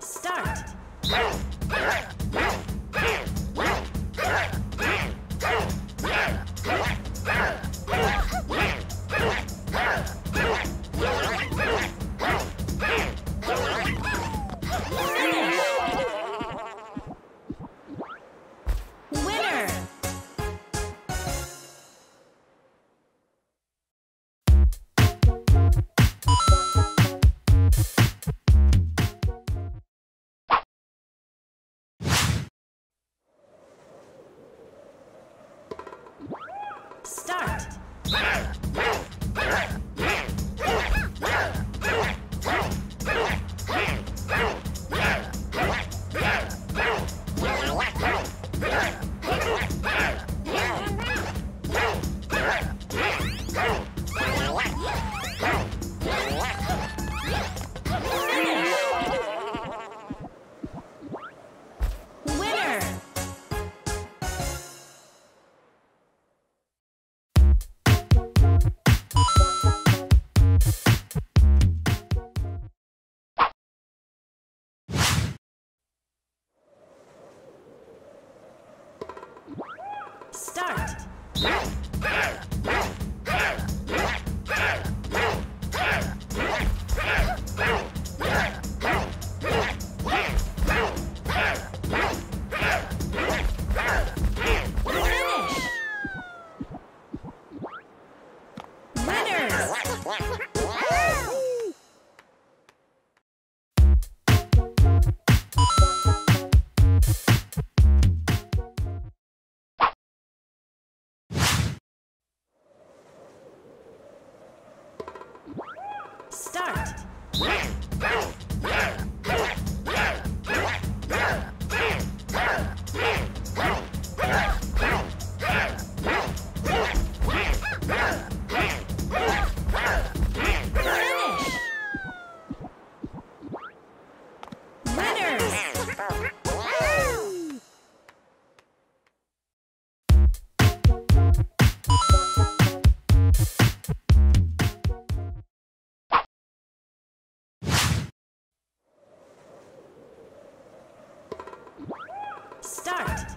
Start. Hey! Start. Winners. start. start.